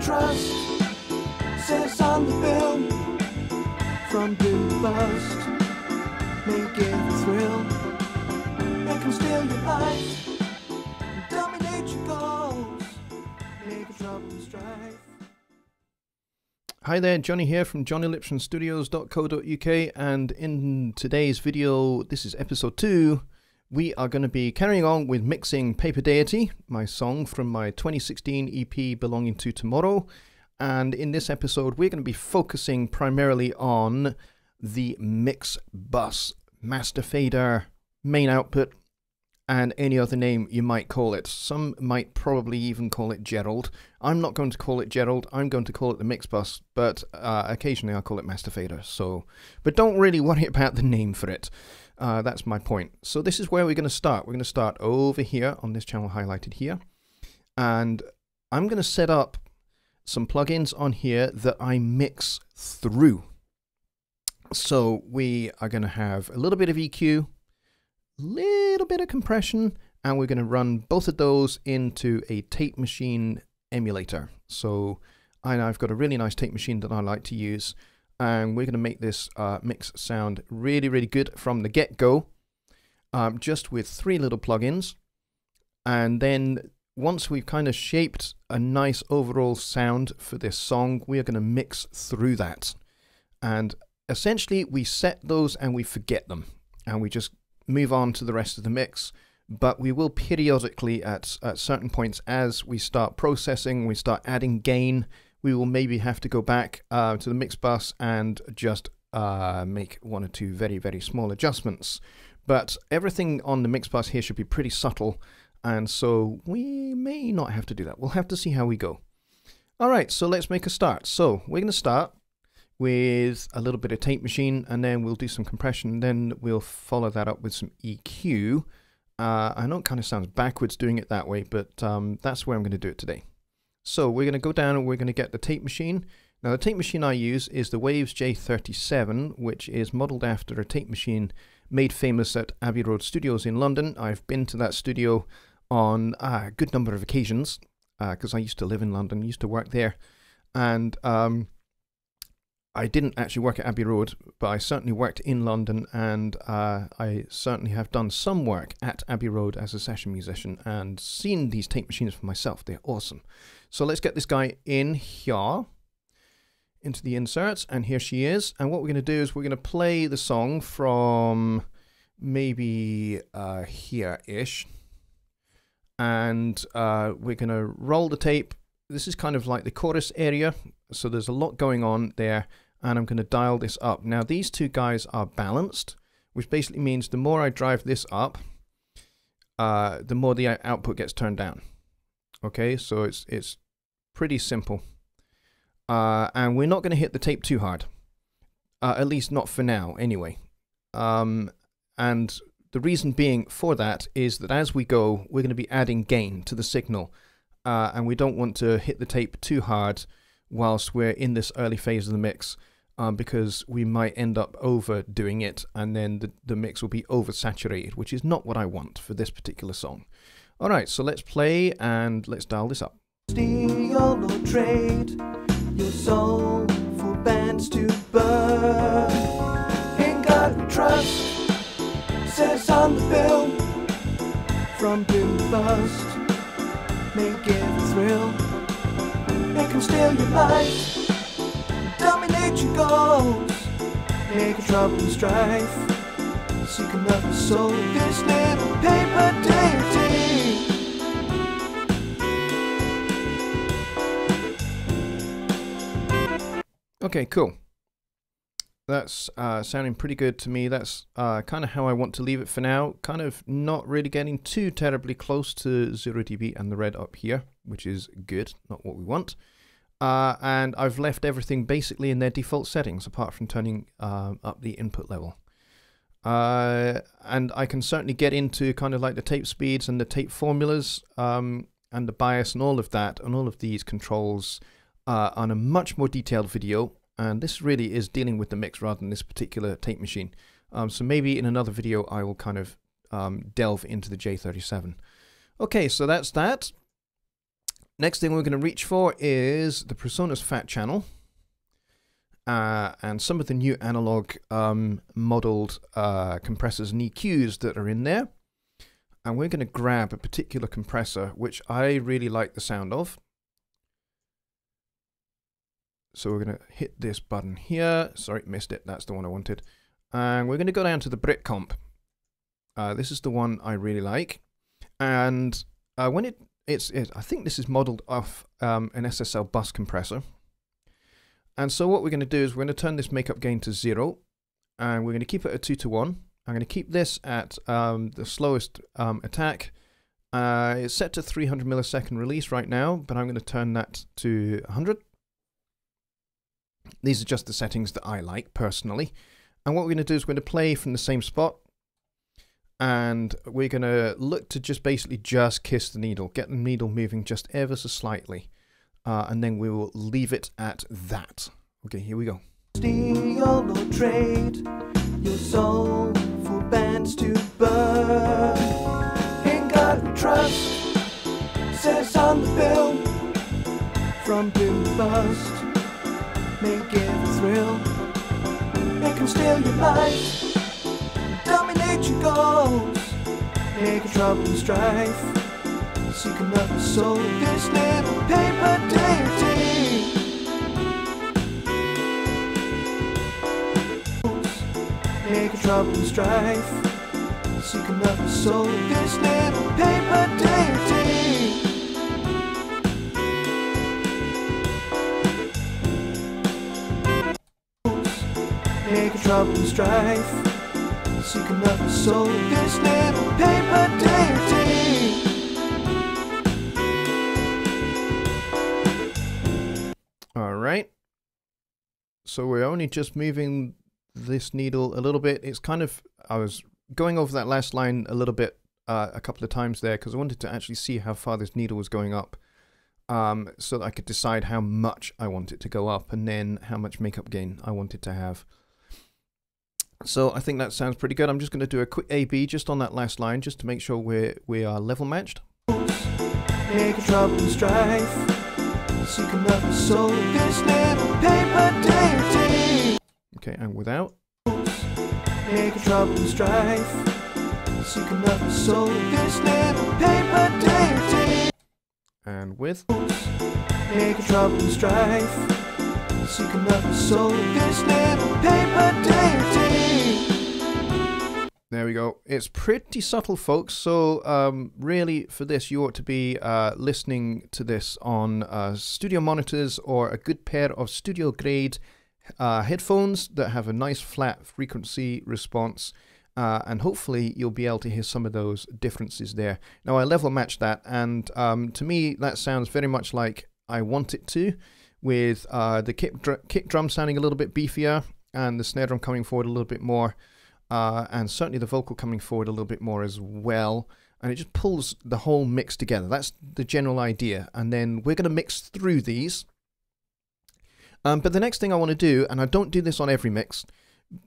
trust says on the bill from to bust. Make it a thrill. Can steal your life, dominate your goals, make a. Hi there, Jonny here from jonnylipshamstudios.co.uk and in today's video, this is episode 2, we are going to be carrying on with mixing Paper Deity, my song from my 2016 EP belonging to Tomorrow. And in this episode, we're going to be focusing primarily on the mix bus, master fader, main output, and any other name you might call it. Some might probably even call it Gerald. I'm not going to call it Gerald. I'm going to call it the mix bus, but uh, occasionally I'll call it master fader. So, but don't really worry about the name for it. Uh, that's my point. So this is where we're going to start. We're going to start over here on this channel highlighted here. And I'm going to set up some plugins on here that I mix through. So we are going to have a little bit of EQ, little bit of compression, and we're going to run both of those into a tape machine emulator. So I've got a really nice tape machine that I like to use, and we're going to make this uh, mix sound really, really good from the get-go, um, just with three little plugins. And then once we've kind of shaped a nice overall sound for this song, we are going to mix through that. And essentially, we set those and we forget them. And we just move on to the rest of the mix. But we will periodically, at, at certain points, as we start processing, we start adding gain, we will maybe have to go back uh, to the mix bus and just uh, make one or two very, very small adjustments. But everything on the mix bus here should be pretty subtle and so we may not have to do that. We'll have to see how we go. All right, so let's make a start. So we're going to start with a little bit of tape machine and then we'll do some compression. Then we'll follow that up with some EQ. Uh, I know it kind of sounds backwards doing it that way, but um, that's where I'm going to do it today. So we're going to go down and we're going to get the tape machine. Now the tape machine I use is the Waves J37, which is modeled after a tape machine made famous at Abbey Road Studios in London. I've been to that studio on a good number of occasions because uh, I used to live in London, used to work there, and um, I didn't actually work at Abbey Road, but I certainly worked in London, and uh, I certainly have done some work at Abbey Road as a session musician and seen these tape machines for myself. They're awesome. So let's get this guy in here into the inserts, and here she is. And what we're going to do is we're going to play the song from maybe uh, here-ish and uh, we're going to roll the tape. This is kind of like the chorus area, so there's a lot going on there, and I'm going to dial this up. Now these two guys are balanced, which basically means the more I drive this up, uh, the more the output gets turned down. Okay, so it's it's pretty simple, uh, and we're not going to hit the tape too hard, uh, at least not for now, anyway. Um, and the reason being for that is that as we go, we're going to be adding gain to the signal, uh, and we don't want to hit the tape too hard whilst we're in this early phase of the mix, um, because we might end up overdoing it, and then the, the mix will be oversaturated, which is not what I want for this particular song. All right, so let's play and let's dial this up. Steal or trade your soul for bands to burn. In God we trust says on the from boom to bust. Make it a thrill. It can steal your life, dominate your goals, make trouble and strife. Seek another soul, this little paper deity. Okay, cool. That's uh, sounding pretty good to me. That's uh, kind of how I want to leave it for now. Kind of not really getting too terribly close to 0 dB and the red up here, which is good, not what we want. Uh, and I've left everything basically in their default settings, apart from turning um, up the input level. Uh, and I can certainly get into kind of like the tape speeds and the tape formulas um, and the bias and all of that and all of these controls uh, on a much more detailed video and this really is dealing with the mix rather than this particular tape machine. Um, so maybe in another video I will kind of um, delve into the J37. Okay, so that's that. Next thing we're going to reach for is the PreSonus Fat channel. Uh, and some of the new analog um, modeled uh, compressors and EQs that are in there. And we're going to grab a particular compressor which I really like the sound of. So we're going to hit this button here. Sorry, missed it. That's the one I wanted. And we're going to go down to the Britcomp. Uh, this is the one I really like. And uh, when it it's, it, I think this is modeled off um, an SSL bus compressor. And so what we're going to do is we're going to turn this makeup gain to zero, and we're going to keep it at two to one. I'm going to keep this at um, the slowest um, attack. Uh, it's set to 300 millisecond release right now, but I'm going to turn that to 100. These are just the settings that I like personally. And what we're going to do is we're going to play from the same spot and we're going to look to just basically just kiss the needle, get the needle moving just ever so slightly, uh, and then we will leave it at that. Okay, here we go. Steal or trade your soul for bands to burn. Trust, says on the. From bust, make it a thrill. It can steal your life dominate your goals, make trouble and strife. Seek another soul, this little paper deity. Make trouble and strife. Seek another soul, this little paper deity. Make trouble and strife soul. This little paper deity. All right. So we're only just moving this needle a little bit. It's kind of, I was going over that last line a little bit uh, a couple of times there because I wanted to actually see how far this needle was going up um, so that I could decide how much I want it to go up and then how much makeup gain I wanted to have. So I think that sounds pretty good. I'm just going to do a quick A-B just on that last line just to make sure we're, we are level matched. Make trouble and strife. Seek another soul. This little paper deity. Okay, and without. Make trouble and strife. Seek another soul. This little paper deity. And with. Make trouble and strife. This little paper. There we go. It's pretty subtle, folks. So, um, really, for this, you ought to be uh, listening to this on uh, studio monitors or a good pair of studio grade uh, headphones that have a nice flat frequency response. Uh, and hopefully, you'll be able to hear some of those differences there. Now, I level match that, and um, to me, that sounds very much like I want it to, with uh, the kick, dr- kick drum sounding a little bit beefier and the snare drum coming forward a little bit more uh, and certainly the vocal coming forward a little bit more as well. And it just pulls the whole mix together. That's the general idea. And then we're going to mix through these. Um, but the next thing I want to do, and I don't do this on every mix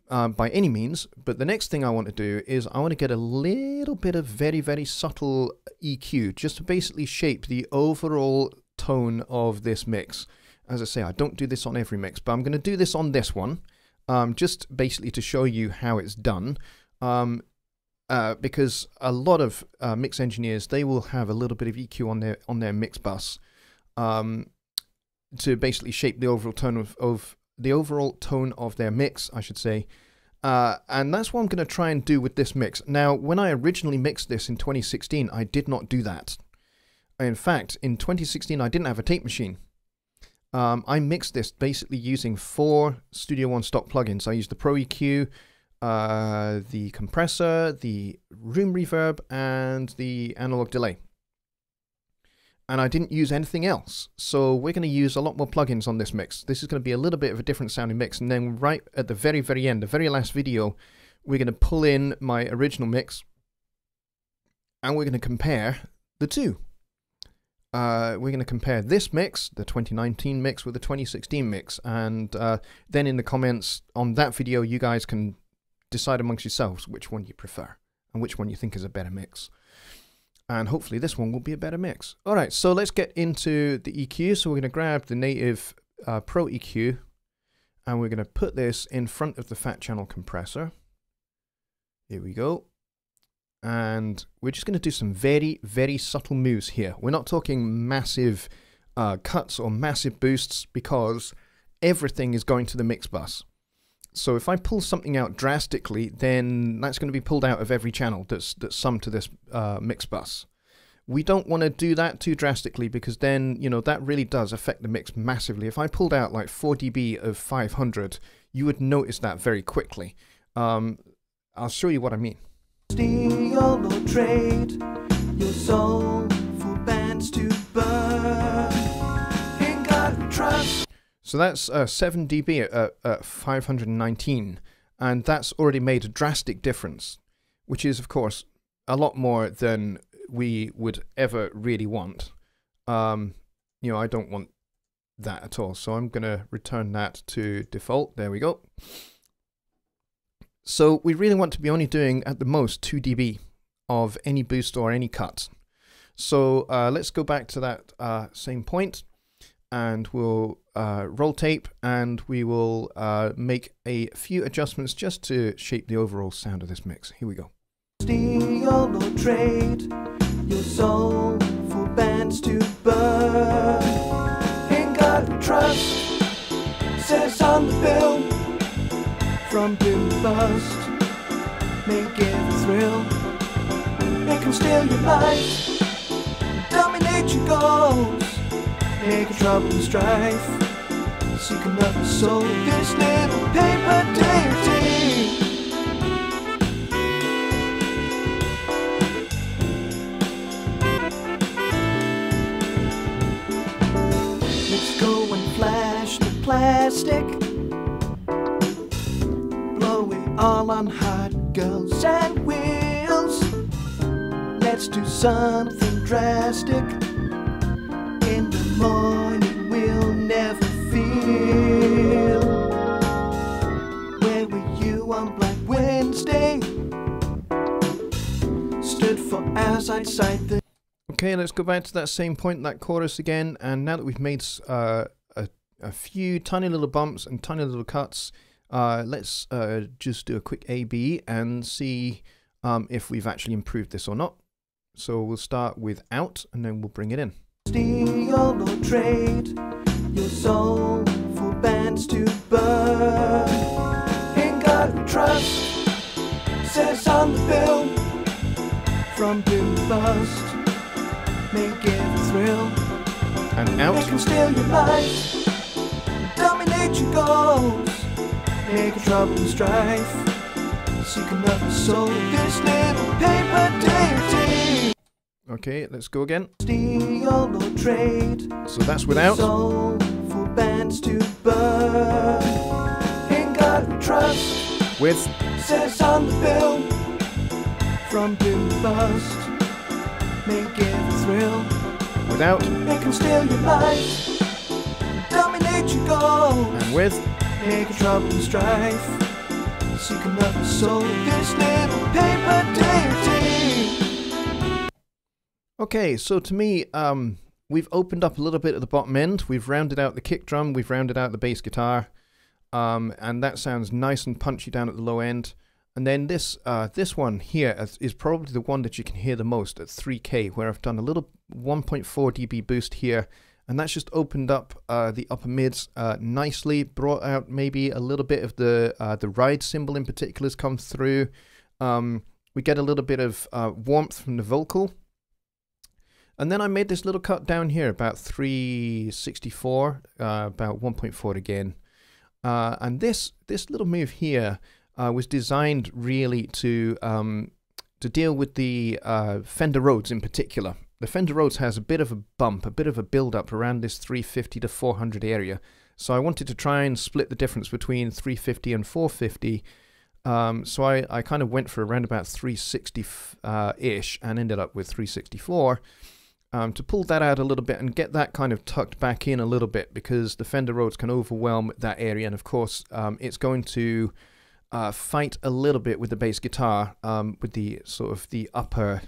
uh, by any means, but the next thing I want to do is I want to get a little bit of very, very subtle EQ just to basically shape the overall tone of this mix. As I say, I don't do this on every mix, but I'm going to do this on this one um, just basically to show you how it's done. Um, uh, because a lot of uh, mix engineers they will have a little bit of EQ on their on their mix bus um, to basically shape the overall tone of, of the overall tone of their mix, I should say. Uh, and that's what I'm going to try and do with this mix. Now, when I originally mixed this in 2016, I did not do that. In fact, in 2016, I didn't have a tape machine. Um, I mixed this basically using four Studio One stock plugins. I used the Pro EQ, uh, the compressor, the room reverb, and the analog delay. And I didn't use anything else. So we're going to use a lot more plugins on this mix. This is going to be a little bit of a different sounding mix. And then right at the very, very end, the very last video, we're going to pull in my original mix and we're going to compare the two uh, we're going to compare this mix, the 2019 mix, with the 2016 mix. And uh, then in the comments on that video, you guys can decide amongst yourselves which one you prefer and which one you think is a better mix. and hopefully this one will be a better mix. All right, so let's get into the EQ. So we're going to grab the native uh, Pro EQ and we're going to put this in front of the fat channel compressor. Here we go. And we're just going to do some very, very subtle moves here. We're not talking massive uh, cuts or massive boosts because everything is going to the mix bus. So if I pull something out drastically, then that's going to be pulled out of every channel that's that's summed to this uh, mix bus. We don't want to do that too drastically because then, you know, that really does affect the mix massively. If I pulled out like 4 dB of 500, you would notice that very quickly. Um, I'll show you what I mean. Steal or trade your soul for bands to burn. In God trust. So that's uh, 7 dB at, at 519, and that's already made a drastic difference, which is, of course, a lot more than we would ever really want. Um, you know, I don't want that at all, so I'm going to return that to default. There we go. So we really want to be only doing at the most 2 dB of any boost or any cut. So uh, let's go back to that uh, same point and we'll uh, roll tape and we will uh, make a few adjustments just to shape the overall sound of this mix. Here we go. Steal or trade your soul for bands to burn. In God we trust, says on the. From to bust, make it a thrill. It can steal your life, dominate your goals, make it trouble and strife. Seek another soul, this little paper deity. Let's go and flash the plastic. All on hot girls and wheels. Let's do something drastic. In the morning, we'll never feel. Where were you on Black Wednesday? Stood for hours outside the Okay, let's go back to that same point, that chorus again. And now that we've made uh, a, a few tiny little bumps and tiny little cuts, uh, let's uh, just do a quick A-B and see um, if we've actually improved this or not. So we'll start with out and then we'll bring it in. steal or trade your soul for bands to burn. In God we trust, says on the bill. From bust, make it a thrill. And out. can steal your life, dominate your goals, make it trouble and strife. Seek another soul, this little paper deity. Okay, let's go again. Steal or trade So that's without. soul for bands to burn. In God we trust, With. says on the bill. From boom to bust, make it a thrill. Without. It can steal your life, dominate your goals, And with. Trouble and strife. This little paper deity. Okay, so to me, um, we've opened up a little bit at the bottom end. We've rounded out the kick drum. We've rounded out the bass guitar. Um, and that sounds nice and punchy down at the low end. And then this uh, this one here is, is probably the one that you can hear the most at 3K, where I've done a little 1.4 dB boost here, and that's just opened up uh, the upper mids uh, nicely. Brought out maybe a little bit of the uh, the ride cymbal in particular has come through. Um, we get a little bit of uh, warmth from the vocal. And then I made this little cut down here, about 364, uh, about 1.4 again. Uh, and this this little move here was designed really to um, to deal with the Fender Rhodes in particular. The Fender Rhodes has a bit of a bump, a bit of a build up around this 350 to 400 area. So I wanted to try and split the difference between 350 and 450. Um, so I, I kind of went for around about 360 uh, and ended up with 364 um, to pull that out a little bit and get that kind of tucked back in a little bit because the Fender Rhodes can overwhelm that area, and of course, um, it's going to uh, fight a little bit with the bass guitar, um, with the sort of the upper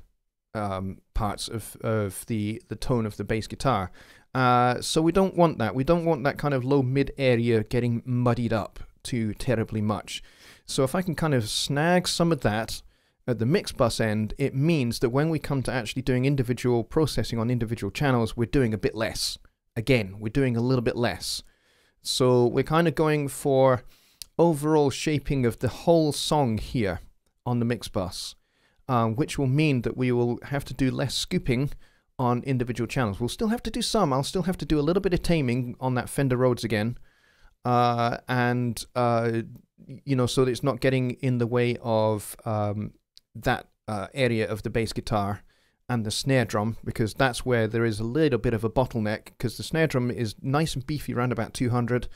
um, parts of, of the, the tone of the bass guitar. Uh, so we don't want that. We don't want that kind of low mid area getting muddied up too terribly much. So if I can kind of snag some of that at the mix bus end, it means that when we come to actually doing individual processing on individual channels, we're doing a bit less. Again, we're doing a little bit less. So we're kind of going for overall shaping of the whole song here on the mix bus, um, which will mean that we will have to do less scooping on individual channels. We'll still have to do some. I'll still have to do a little bit of taming on that Fender Rhodes again. Uh, and, uh, you know, so that it's not getting in the way of um, that uh, area of the bass guitar and the snare drum, because that's where there is a little bit of a bottleneck, because the snare drum is nice and beefy around about 200.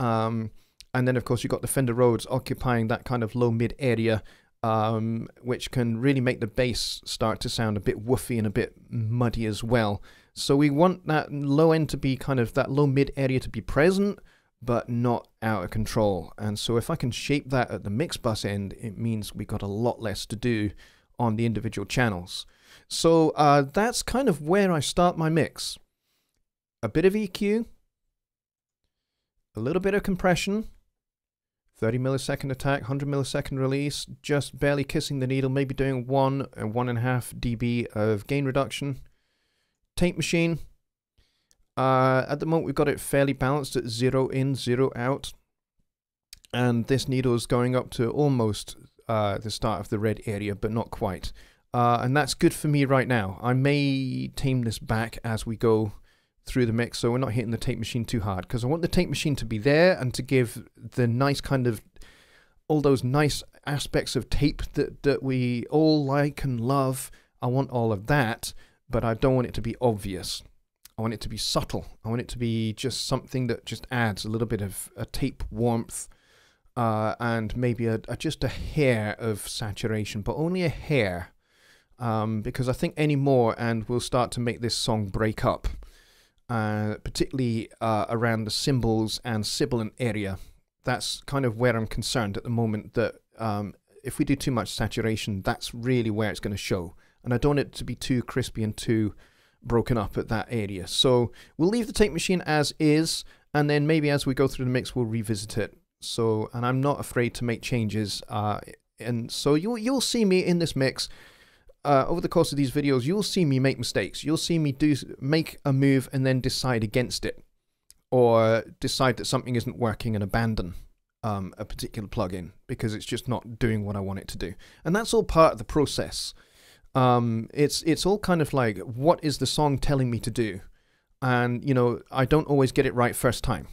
Um, and then, of course, you've got the Fender Rhodes occupying that kind of low mid area, um, which can really make the bass start to sound a bit woofy and a bit muddy as well. So we want that low end to be kind of that low mid area to be present, but not out of control. And so if I can shape that at the mix bus end, it means we got a lot less to do on the individual channels. So uh, that's kind of where I start my mix. A bit of EQ, a little bit of compression, 30 millisecond attack, 100 millisecond release, just barely kissing the needle, maybe doing one and one and a half dB of gain reduction. Tape machine. Uh, at the moment, we've got it fairly balanced at zero in, zero out. And this needle is going up to almost uh, the start of the red area, but not quite. Uh, and that's good for me right now. I may tame this back as we go through the mix, so we're not hitting the tape machine too hard because I want the tape machine to be there and to give the nice kind of all those nice aspects of tape that that we all like and love. I want all of that, but I don't want it to be obvious. I want it to be subtle. I want it to be just something that just adds a little bit of a tape warmth uh, and maybe a, a, just a hair of saturation, but only a hair. Um, because I think any more and we'll start to make this song break up uh, particularly uh, around the cymbals and sibilant area. That's kind of where I'm concerned at the moment that um, if we do too much saturation, that's really where it's going to show. And I don't want it to be too crispy and too broken up at that area. So we'll leave the tape machine as is, and then maybe as we go through the mix, we'll revisit it. So, and I'm not afraid to make changes. Uh, and so you'll you'll see me in this mix uh, over the course of these videos, you'll see me make mistakes. You'll see me do make a move and then decide against it, or decide that something isn't working and abandon um, a particular plugin because it's just not doing what I want it to do. And that's all part of the process. Um, it's it's all kind of like what is the song telling me to do, and you know I don't always get it right first time.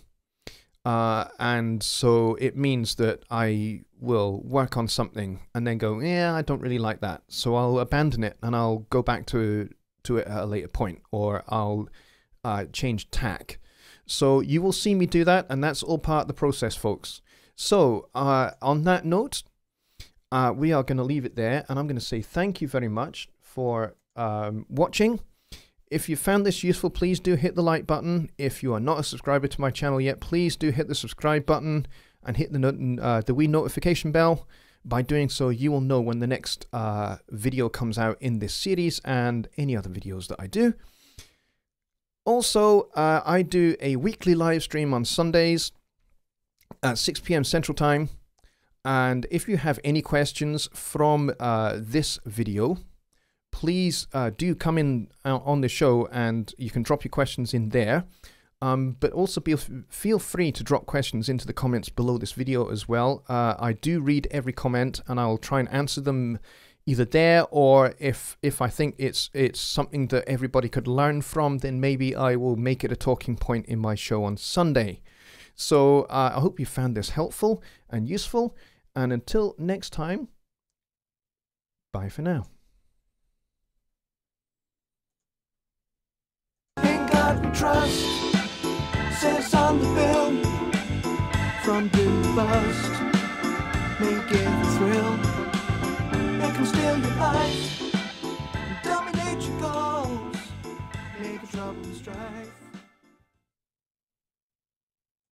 Uh, and so it means that I will work on something and then go, yeah, I don't really like that. So I'll abandon it and I'll go back to to it at a later point, or I'll uh, change tack. So you will see me do that, and that's all part of the process, folks. So uh, on that note, uh, we are going to leave it there, and I'm going to say thank you very much for um, watching. If you found this useful, please do hit the like button. If you are not a subscriber to my channel yet, please do hit the subscribe button and hit the, uh, the wee notification bell. By doing so, you will know when the next uh, video comes out in this series and any other videos that I do. Also, uh, I do a weekly live stream on Sundays at 6 p.m. Central Time. And if you have any questions from uh, this video, please uh, do come in uh, on the show and you can drop your questions in there. Um, but also be, feel free to drop questions into the comments below this video as well. Uh, I do read every comment and I'll try and answer them either there or if if I think it's it's something that everybody could learn from, then maybe I will make it a talking point in my show on Sunday. So uh, I hope you found this helpful and useful. And until next time, bye for now. Trust says on the bill from blue bust make it a thrill it can steal your life dominate your goals make a trouble and strife